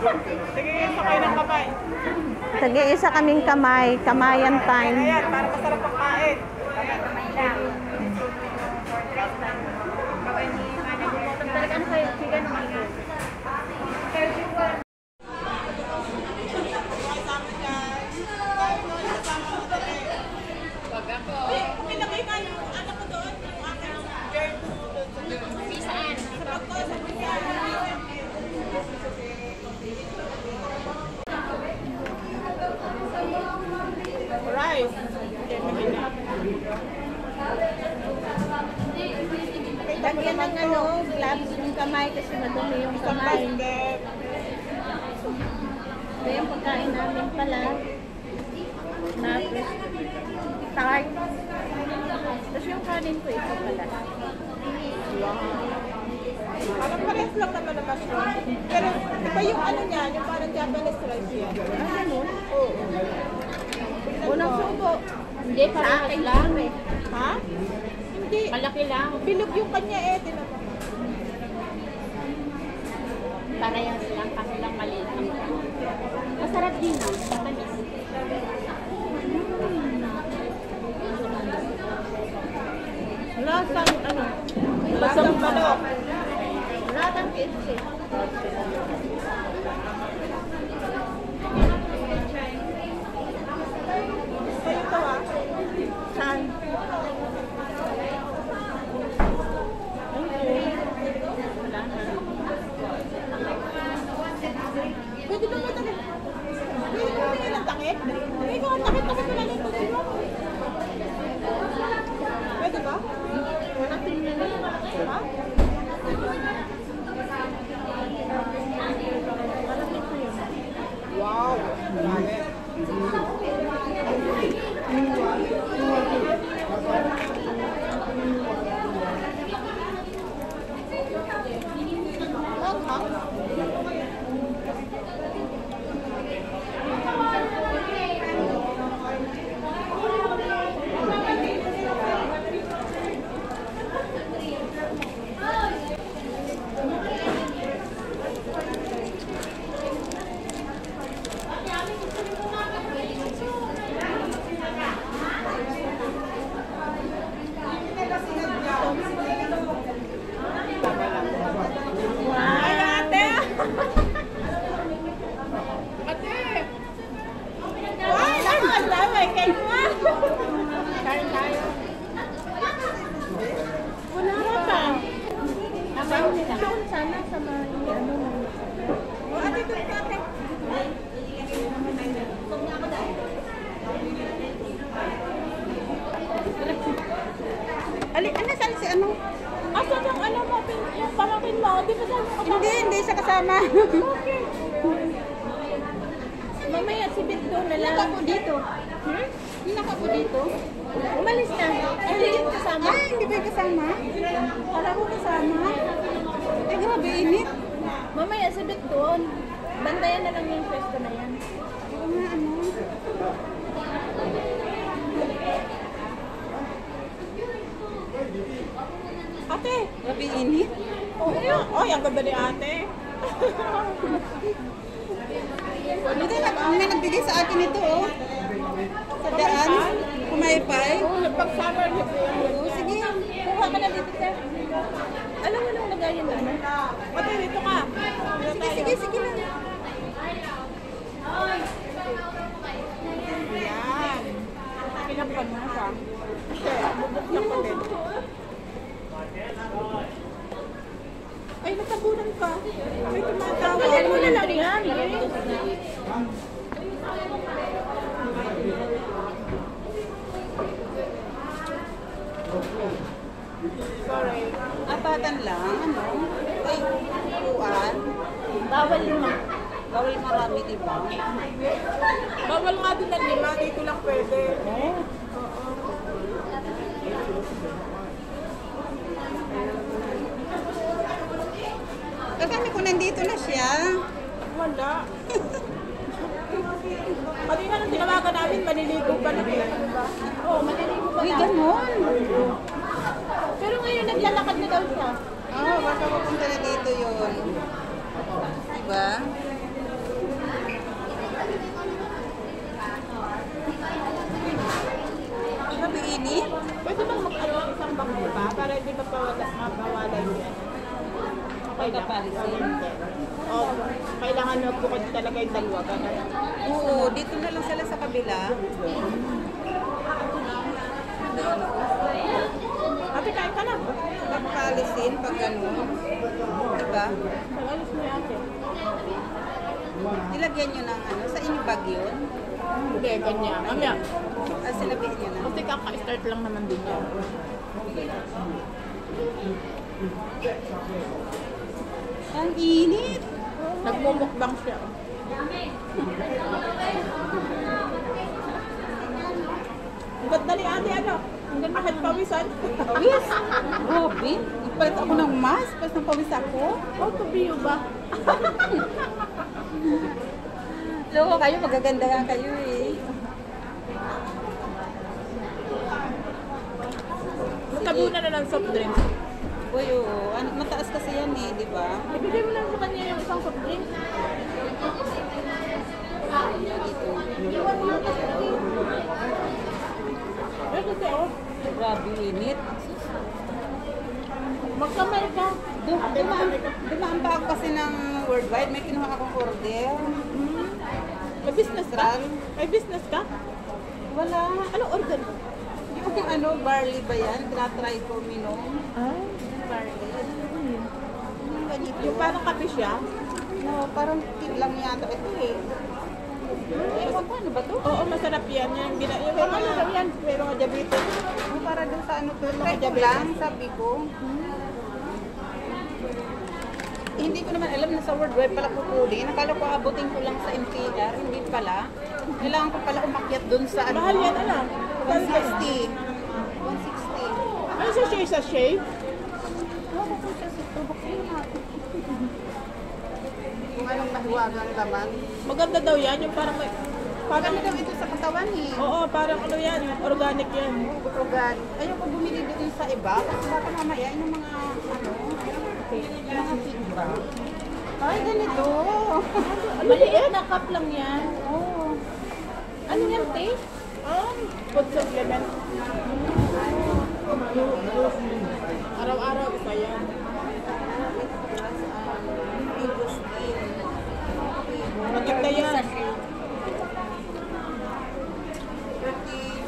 Sige, isa kayo ng kamay. Tag-iisa kaming kamay, kamayan time. Ayan, para masarap ang kain. Pinagay ka yung anak ko doon, yung aking girl doon. Saan? Sa pagko, sa Rice. Lagyan ng ano, gloves yung kamay kasi madumi yung kamay. Ito yung pagkain namin pala. Napis. Tart. Tapos yung kanin ko ito pala. Parang parehas lang naman ang mushroom. Pero iba yung ano niya, yung parang Japanese rice yan. Ah, ganun? Oo. Unang subo. Hindi, parang lang. eh. Ha? Hindi. Malaki lang. Bilog yung kanya eh. Mo. Parehas lang, kasi lang maliit lang. Masarap din ah. Matamis. Lasang ano? Lasang manok. Lasang kitse. Sa'yo to ah. Saan? Pwede ba may takip? Pwede ba may ng takip? May mga takip-takip na lang ito. Pwede ba? Ha? Wow! Grabe. Ay, ate! ate! Ay, naku, ang dami. Kain mo. Kain tayo. Wala pa. Doon doon sana sa mga ano. O, ate, doon ka, ate. Ali, ano saan si ano? Asan yung ano mo, pin- yung pamangkin mo? Di ba saan mo kasama? Hindi, hindi siya kasama. Okay. Mamaya si Bito na lang. Naka po dito. Hmm? Naka po dito. Umalis na. Ay, hindi yung kasama? Ay, hindi ba kasama? Kala ko kasama. Eh, grabe, init. Mamaya si Bito. Bantayan na lang yung pwesto na yan. Oo nga, ano. Ate! Grabe, init. Oo nga. Oy, ang ganda ni ate. Nag- may nagbigay sa akin ito, oh. Sa daan. Kumaypay. Oo, pag-summer niyo po yan. Oo, sige. Kuha ka na dito, sir. Alam mo nang lagayan na? Ate, dito ka. Sige, sige, sige lang. Yan. Pinapkan mo na siya. Kasi, bubuksan ko din. Ay, natabunan ka. May tumatawag. Ayan mo na lang yan. Sorry. Apatan lang, ano? Ay, upuan. Bawal lima. Bawal marami, di ba? Bawal nga din ang lima. Dito lang pwede. Akala ko nandito na siya. Wala. Kanina nung tinawagan namin, maliligo pa na eh. Oo, maliligo pa Uy, na. ganun. Pero ngayon naglalakad na daw siya. Oo, oh, baka mapunta na dito yun. Diba? Grabe init. Pwede bang mag-ano isang bakbo pa para hindi mapawala yung yan? Okay lang. Pagkapalisin. O, kailangan mo bukod talaga yung dalawa. Ganun. Oo, dito na lang sila sa kabila. Ate, kain ka na. Pagkalisin pag ano. Diba? Alis mo yan, ate. Nilagyan nyo ng ano. Sa inyo bag yun? Hindi, ganyan. Mamaya. Ah, sinabihin nyo na. Kasi kaka-start lang naman din yan. Ang init. Nagmumukbang siya. Ang ganda ni ate, ano? Ang ganda kahit pawisan. Pawis. Grabe. Ipalit ako ng mask. Pas ng pawis ako. Oh, you ba? Loko kayo, magaganda nga kayo eh. Magkabuna na ng soft drinks. Oo. Ano, mataas kasi yan eh, di ba? Ibigay mo lang sa kanya yung isang soft drink. Eh, kasi oh, Grabe init. magkamay ka. Du- Dumaan, dumaan pa ako kasi ng worldwide. May kinuha akong order. May business ka? May business ka? Wala. Anong order mo? Yung ano, barley ba yan? Tinatry ko minom. Ah. Yung yung parang kape siya? No, parang tea lang yata ito eh. Ewan ko, ano ba to? Oo, masarap yan. Yung, gina, yung may ano daw yan, may mga diabetes. Oh, para dun sa ano to. Try ko lang, sabi ko. Eh, hindi ko naman alam na sa worldwide pala kukunin. Nakala ko abutin ko lang sa NPR. Hindi pala. Kailangan ko pala umakyat dun sa ano. Mahal yan, ano? 160. 160. Ano sa shave sa shave? Anong mahiwagang laman. Maganda daw yan, yung parang may... Parang, daw ito sa katawan eh. oo, parang ano yan, organic yan. Butugan. Ayoko bumili doon sa iba kasi baka mamaya yung mga ano, yung mga feedback. Ay, ganito. Maliit na cup lang yan. Oo. Ano yan, taste? Um, food supplement. Araw-araw isa yan. Maganda yan. 30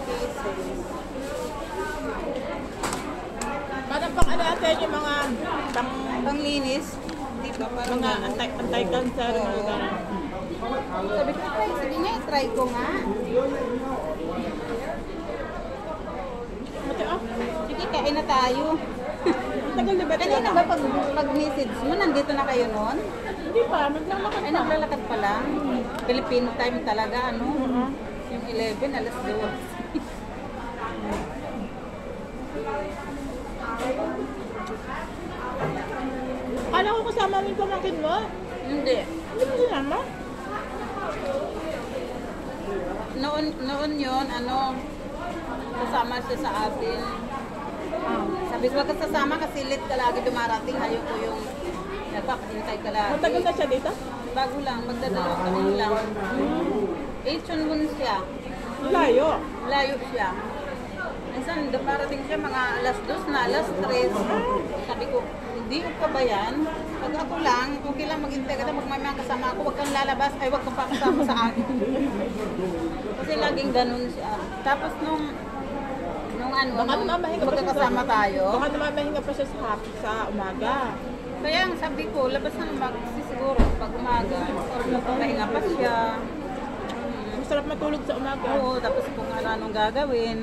pesos. Parang pang ano natin yung mga pang Panglinis. Di ba? Parang mga anti, anti-cancer, mga Oo. ganun. Sabi ko, try, sige nga, try ko nga. Ate, ah, Sige, kain na tayo. tagal na ba? Kanina ba pag, pag message mo, nandito na kayo noon? Hindi pa, naglalakad Ay, pa. naglalakad pa lang. Filipino time talaga, ano? Yung 11, alas 2. Kala ko kasama mo yung pamangkin mo. Hindi. Hindi mo sinama? Noon, noon yon ano, kasama siya sa atin. Sabi ko, ka sasama kasi late ka lagi dumarating. Ayoko yung napapahintay ka lagi. Matagal na siya dito? Bago lang, magdadalawang taon lang. Eh, chunbun siya. Layo. Layo siya. Minsan, dumarating siya mga alas dos na, alas tres. Sabi ko, ko pa ba yan? Pag ako lang, okay lang maghintay ka. Pag may mga kasama ako, huwag kang lalabas. Ay, huwag kang pakasama sa akin. Kasi laging ganun siya. Tapos nung, nung ano, Baka nung naman mahinga pa siya magkakasama sa- tayo. Baka naman mahinga pa siya sa, sa umaga. Kaya ang sabi ko, labas na mag siguro pag umaga. Or magpapahinga pa siya. Masarap matulog sa umaga. Oo, tapos kung ano anong gagawin.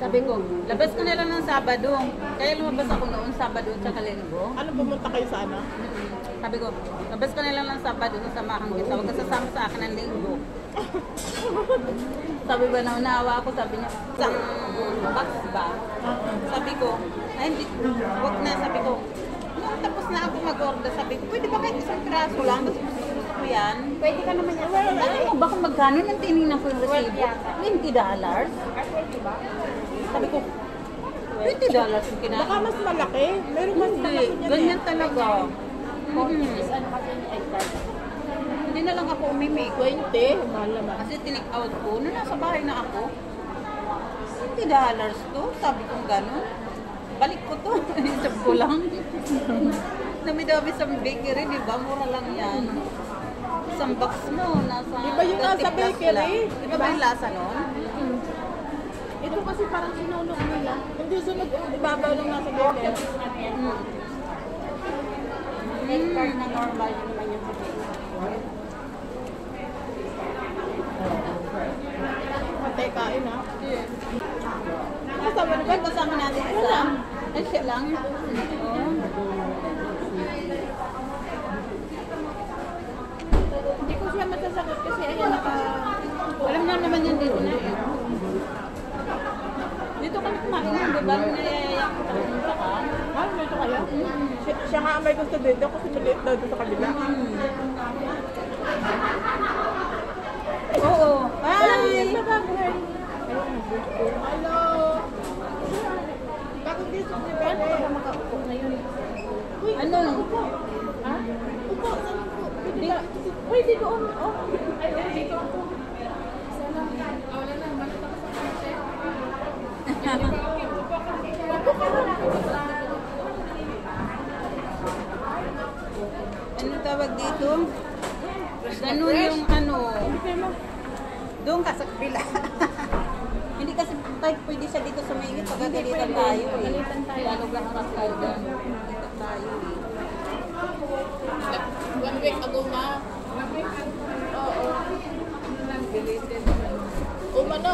Sabi ko, labas ko na lang ng Sabado. Kaya lumabas ako noon Sabado at saka Linggo. Ano pumunta kayo sa ano? Sabi ko, labas ko na lang ng Sabado, sasamahan kita. Huwag ka sasama sa akin ng Linggo. sabi ba na unawa ako, sabi niya, isang box ba? Sabi ko, ay hindi, huwag na, sabi ko. Nung tapos na ako mag-order, sabi ko, pwede ba kahit isang piraso lang? Kasi gusto, ko yan. Pwede ka naman yan. Alam mo ba kung magkano nang tinignan ko yung resibo? $20 dollars. Sabi ko, 20 dollars yung kinain. Baka mas malaki. Meron mas malaki niya. ganyan talaga. Mm. Ano kasi yung egg tart. Hindi na lang ako umimik. 20. Mahal naman. Kasi tinik out ko, na nasa bahay na ako. 20 dollars to, sabi kong gano'n. Balik ko to, isip ko lang. Namidabi sa bakery, di ba? Mura lang yan. Isang box mo, nasa Iba yung 30 nasa bakery. Di ba ba yung lasa nun? Ito kasi parang sinulog nila. Hindi sunod. Ibabaw lang nasa baker. Mm. Tart na normal yun naman yung sabihin. Patay kain ha. Kasama na ba? Kasama natin isa? Ay, siya lang. Oh. Hindi ko siya masasagot kasi ayan naka... Alam na naman yan dito na eh. Dito kami kumain ng diba? Nayayaya ko sa ka. Ha? Dito kayo? Siya, siya nga may gusto dito kasi maliit daw dito sa kabila. Oo. Hi! na. Hello! Bakit dito si Bebe? Ano? Ha? Upo, saan upo? Pwede ba? Doon. Oh. Ay, dito ako. Ano tawag dito? Ano yung ano? Doon ka sa kabila. Hindi kasi tayo pwede siya dito sa may pagkagalitan tayo eh. Lalo ka harap tayo dyan. Dito tayo eh. One week ago na. Oo. Umano.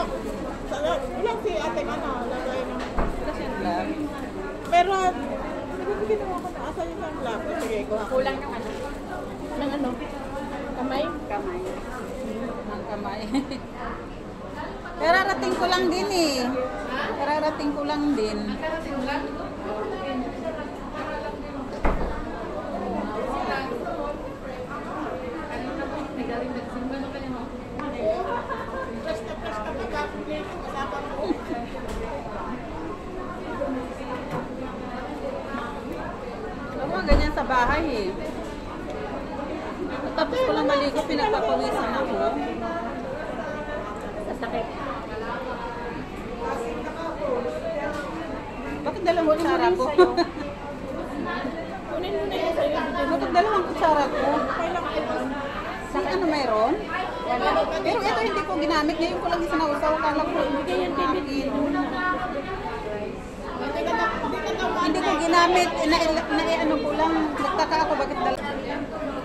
Sana, ilang si ate ano, lagay ng... Kasi lang. Pero, nabibigyan naman ako na asan yung sunblock. Sige, ko ako. Kulang ng ano? Ng ano? Kamay? Kamay. Ang kamay. Kararating ko lang din eh. Kararating ko lang din. Press na press ka pagkakulit. Kasama ko. Alam mo, ganyan sa bahay eh. Tapos ko lang maligo, pinagpapawisan ako. Sasakit. Bakit dalawang kutsara ko? Kunin mo na yun sa'yo. Bakit dalawang kutsara ko? Ito. Sa ano mayroon? Pero ito hindi ko ginamit. Ngayon ko lang isinausaw. Akala ko hindi yan tibit. Hindi ka ginamit. Na, na, na ano ko lang. Nagtaka ako bakit dalawa.